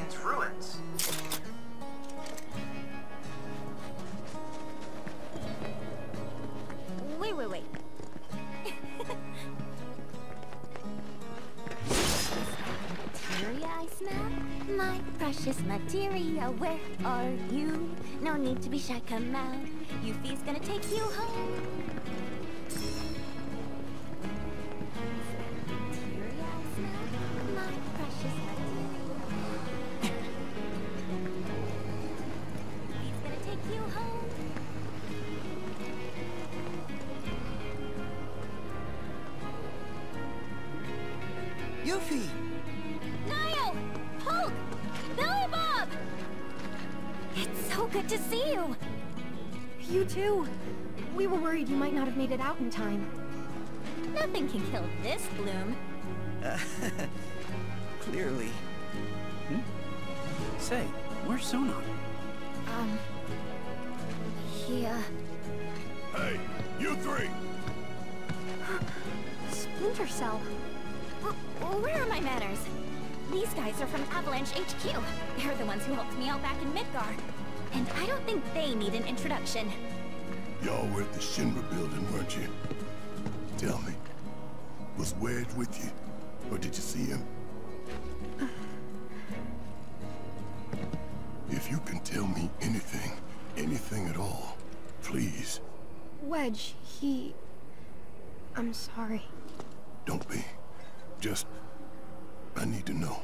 canyon's ruins. Wait, wait, wait. My precious materia, where are you? No need to be shy, come out. Yuffie's gonna take you home. It's so good to see you! You too. We were worried you might not have made it out in time. Nothing can kill this bloom. Clearly. Hmm? Say, where's Sonon? Um... He, uh... Hey, you three! Splinter Cell. Where are my manners? These guys are from Avalanche HQ. They're the ones who helped me out back in Midgar. And I don't think they need an introduction. Y'all were at the Shinra building, weren't you? Tell me, was Wedge with you? Or did you see him? If you can tell me anything, anything at all, please, Wedge, he... I'm sorry. don't be. Just, I need to know.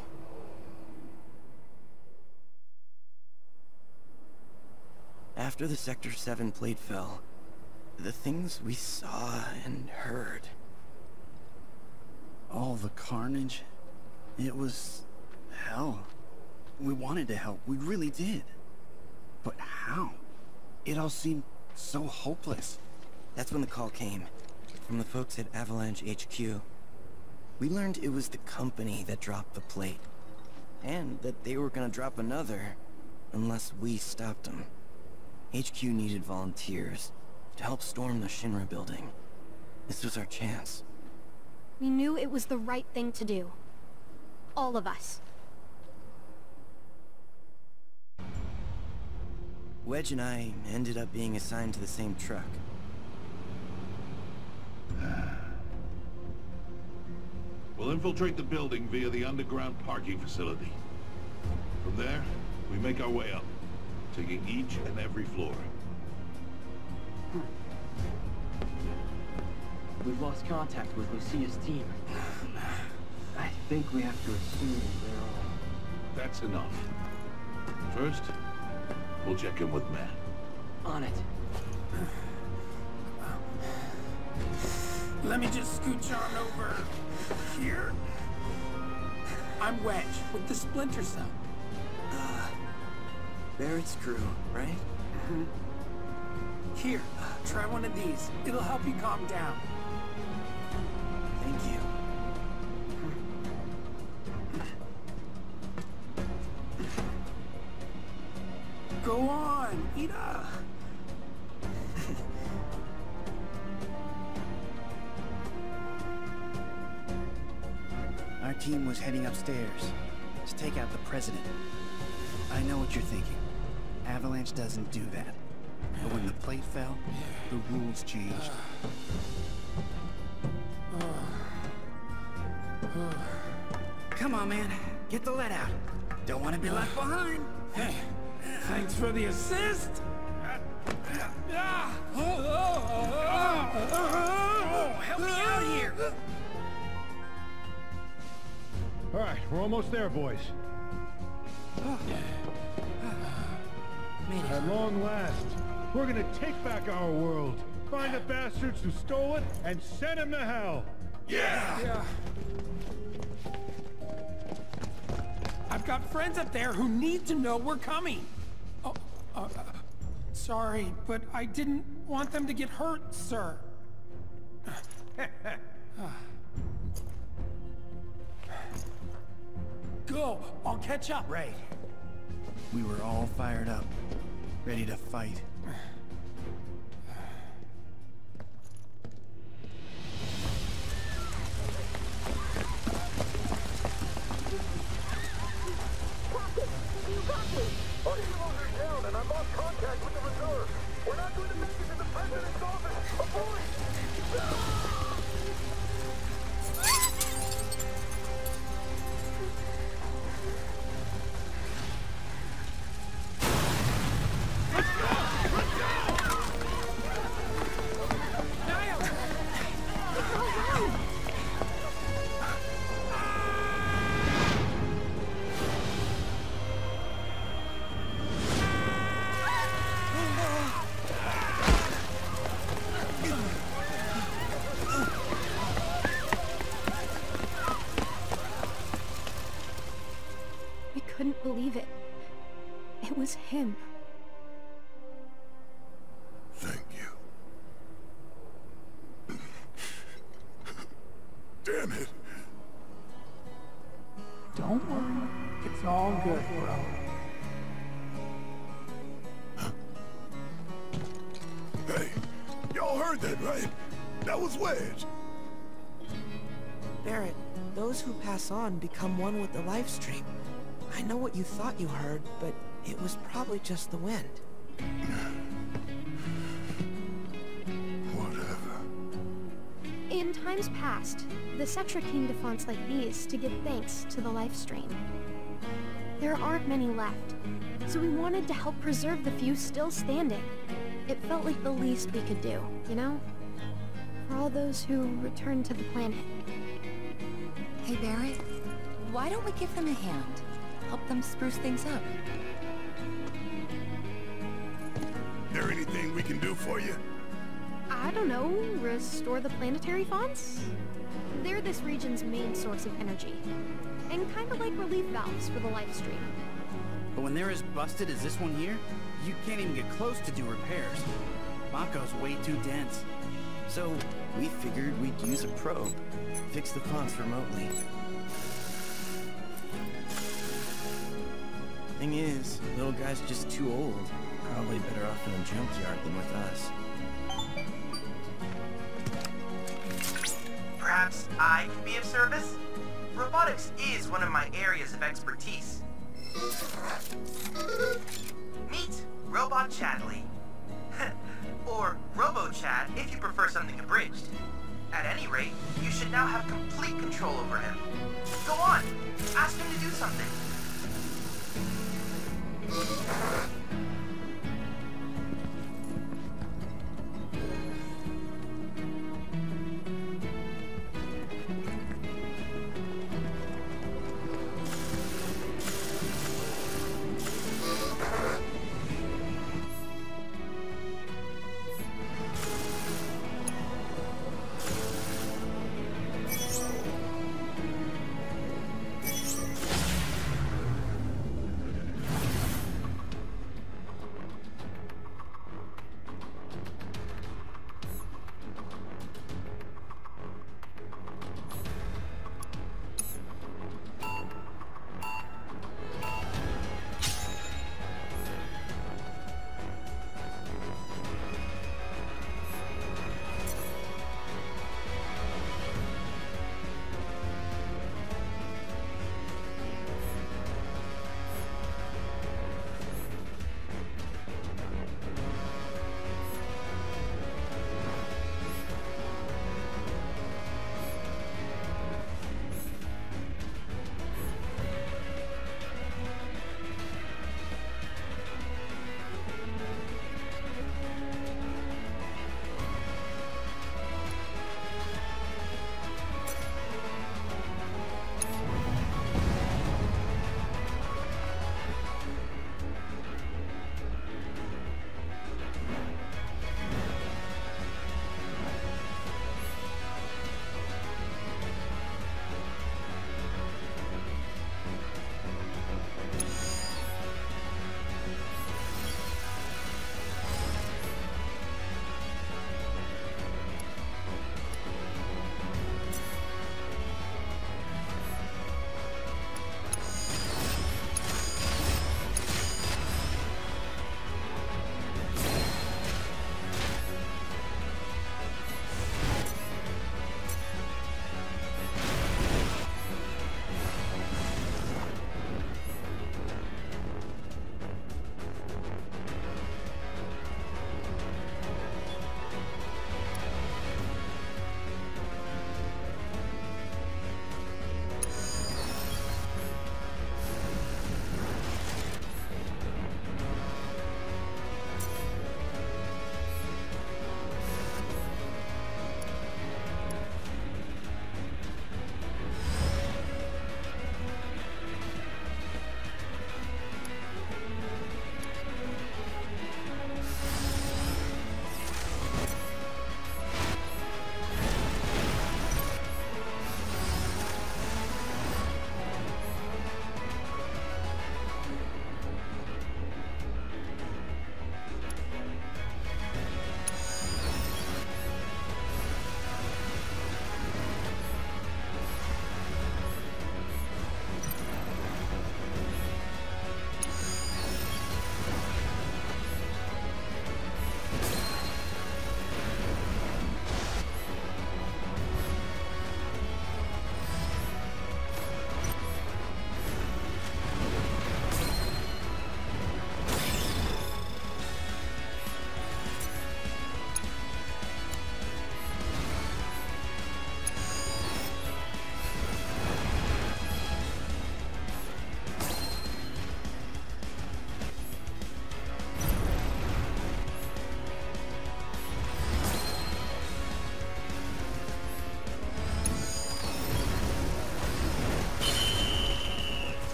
After the Sector 7 plate fell, the things we saw and heard... All the carnage, it was... hell. We wanted to help, we really did. But how? It all seemed so hopeless. That's when the call came, from the folks at Avalanche HQ. We learned it was the company that dropped the plate. And that they were gonna drop another, unless we stopped them. HQ needed volunteers to help storm the Shinra building. This was our chance. We knew it was the right thing to do. All of us. Wedge and I ended up being assigned to the same truck. Ah. We'll infiltrate the building via the underground parking facility. From there, we make our way up, taking each and every floor. Hmm. We've lost contact with Lucia's team. I think we have to assume they're all... That's enough. First, we'll check in with Matt. on it. Let me just scooch on over here. I'm Wedge with the Splinter Cell. Uh, Barret's crew, right? Here, try one of these. It'll help you calm down. Thank you. Go on, eat up. Team was heading upstairs to take out the president. I know what you're thinking. Avalanche doesn't do that. But when the plate fell, the rules changed. Come on, man. Get the lead out. Don't want to be left behind. Hey, thanks for the assist. Oh, oh, oh, we're almost there, boys. At long last, we're gonna take back our world, find the bastards who stole it, and send them to hell. Yeah. I've got friends up there who need to know we're coming. Oh, uh, uh, sorry, but I didn't want them to get hurt, sir. Go, I'll catch up. Right. We were all fired up, ready to fight. That was Wedge. Barret, those who pass on become one with the life stream. I know what you thought you heard, but it was probably just the wind. Whatever. In times past, the Cetra came to fonts like these to give thanks to the life stream. There aren't many left, so we wanted to help preserve the few still standing. It felt like the least we could do, you know? For all those who return to the planet. Hey, Barret. Why don't we give them a hand? Help them spruce things up. Is There anything we can do for you? I don't know, restore the planetary fonts? They're this region's main source of energy. And kinda like relief valves for the life stream. But when they're as busted as this one here, you can't even get close to do repairs. Mako's way too dense. So, we figured we'd use a probe. Fix the fonts remotely. Thing is, little guy's just too old. Probably better off in a junkyard than with us. Perhaps I can be of service? Robotics is one of my areas of expertise. Meet Robot Chadley. Or Robo-Chad if you prefer something abridged. At any rate, you should now have complete control over him. Go on, ask him to do something.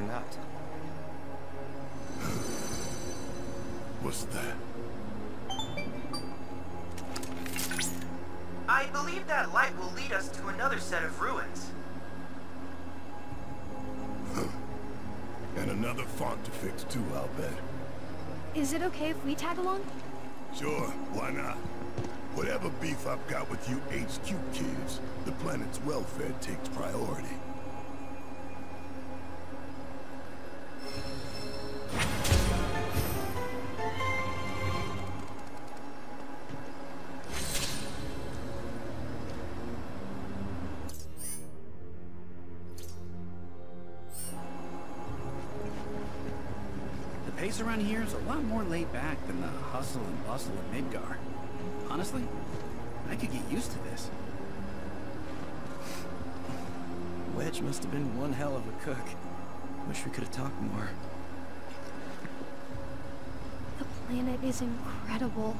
Who not? What's that? I believe that light will lead us to another set of ruins. And another font to fix too, I'll bet. Is it okay if we tag along? Sure, why not? Whatever beef I've got with you HQ kids, the planet's welfare takes priority. The pace around here is a lot more laid back than the hustle and bustle of Midgar. Honestly, I could get used to this. Wedge must have been one hell of a cook. Wish we could have talked more. The planet is incredible.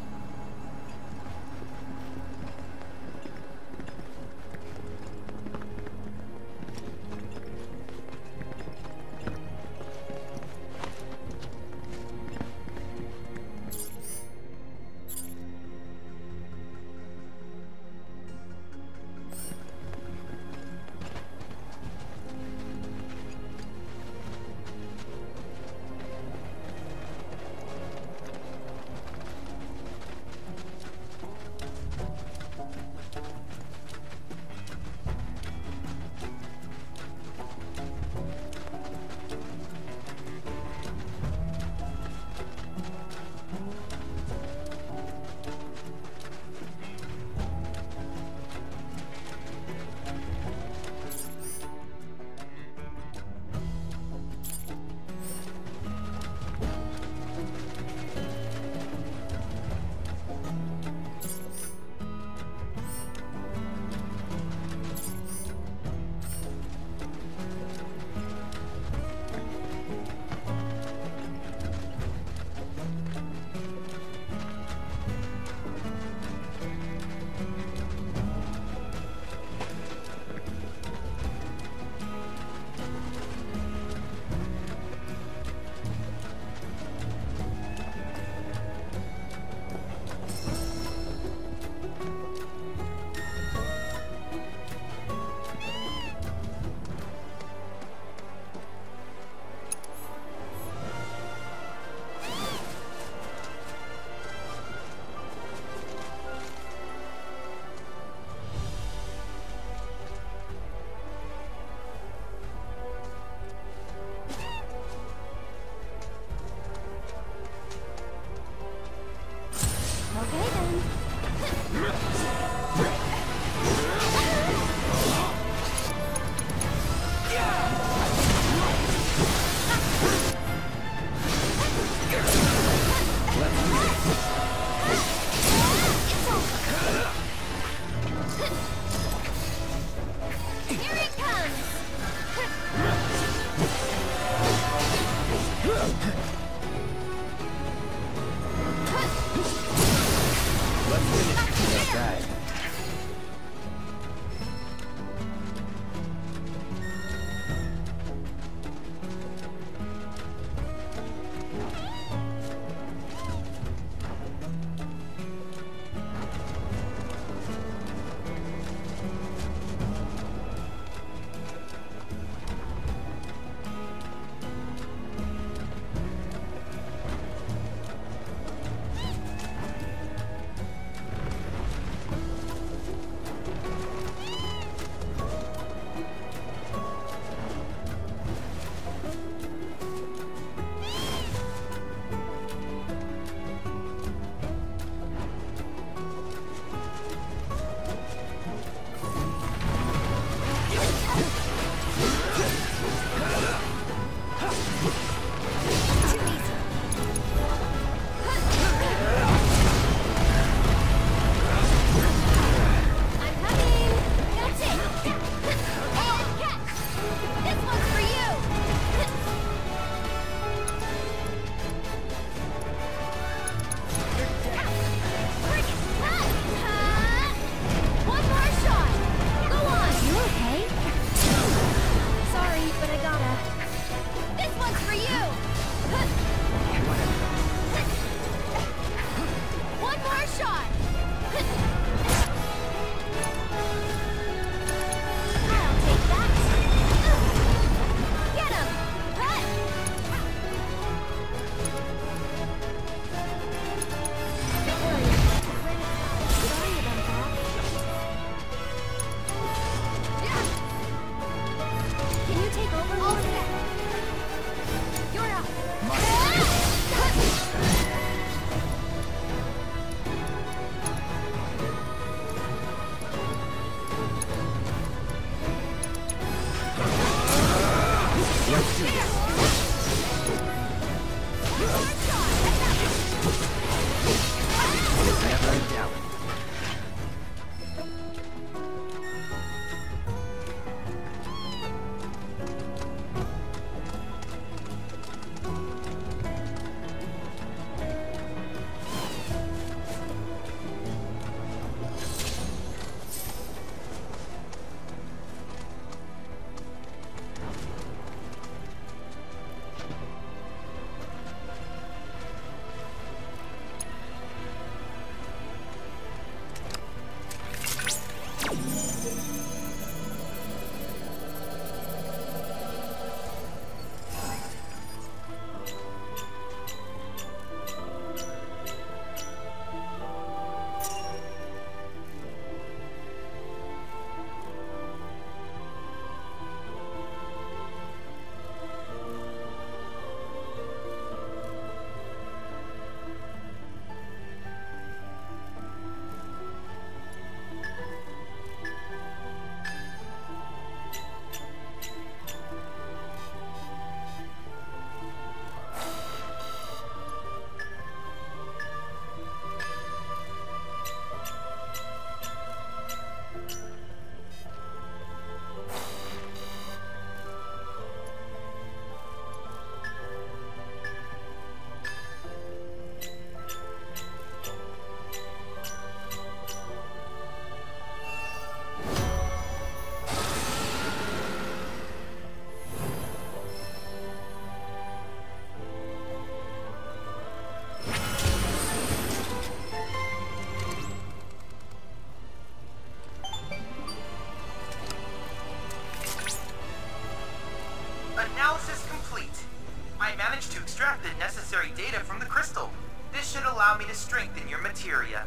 to strengthen your materia.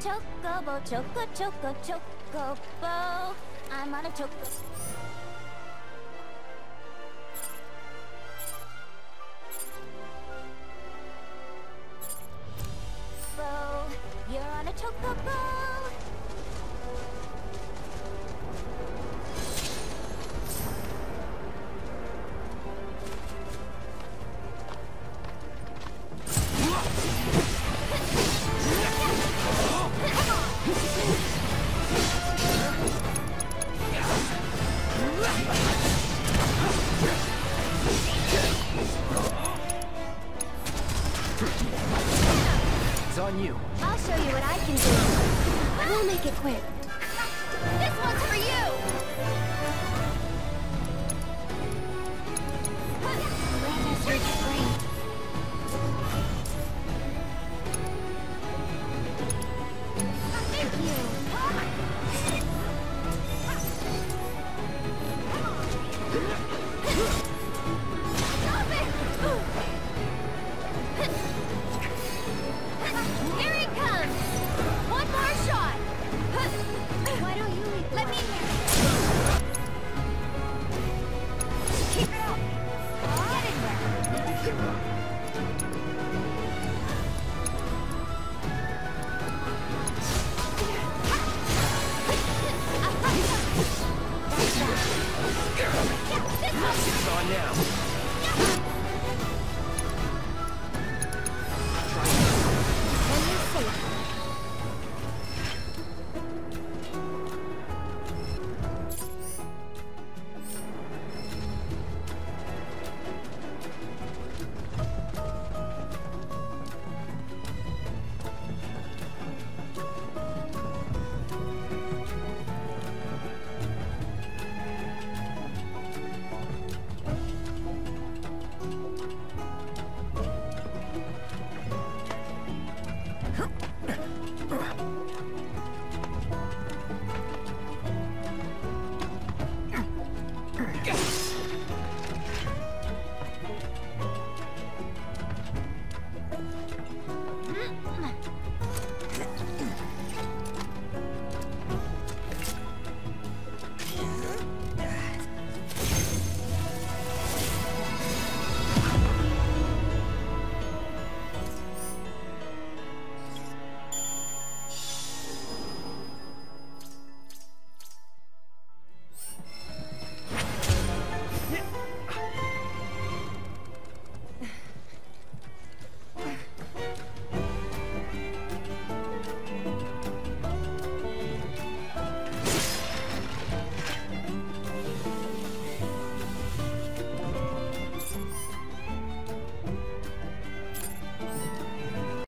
Chocobo, choco, choco, chocobo. I'm on a choco.